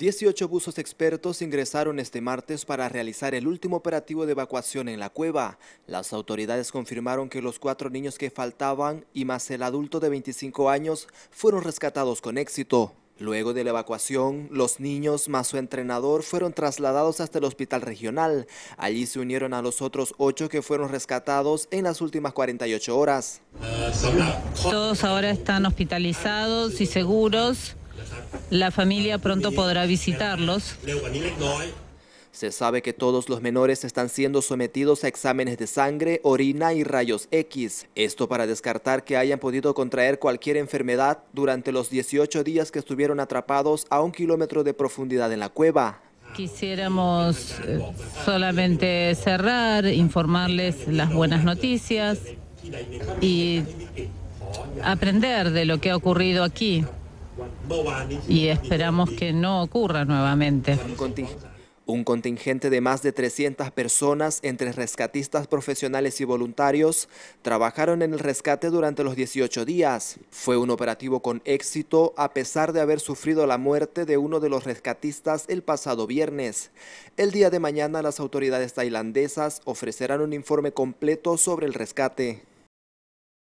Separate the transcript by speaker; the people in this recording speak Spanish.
Speaker 1: 18 buzos expertos ingresaron este martes para realizar el último operativo de evacuación en la cueva. Las autoridades confirmaron que los cuatro niños que faltaban y más el adulto de 25 años fueron rescatados con éxito. Luego de la evacuación, los niños más su entrenador fueron trasladados hasta el hospital regional. Allí se unieron a los otros ocho que fueron rescatados en las últimas 48 horas.
Speaker 2: Todos ahora están hospitalizados y seguros. La familia pronto podrá visitarlos.
Speaker 1: Se sabe que todos los menores están siendo sometidos a exámenes de sangre, orina y rayos X. Esto para descartar que hayan podido contraer cualquier enfermedad durante los 18 días que estuvieron atrapados a un kilómetro de profundidad en la cueva.
Speaker 2: Quisiéramos eh, solamente cerrar, informarles las buenas noticias y aprender de lo que ha ocurrido aquí y esperamos que no ocurra nuevamente.
Speaker 1: Un contingente de más de 300 personas, entre rescatistas profesionales y voluntarios, trabajaron en el rescate durante los 18 días. Fue un operativo con éxito a pesar de haber sufrido la muerte de uno de los rescatistas el pasado viernes. El día de mañana las autoridades tailandesas ofrecerán un informe completo sobre el rescate.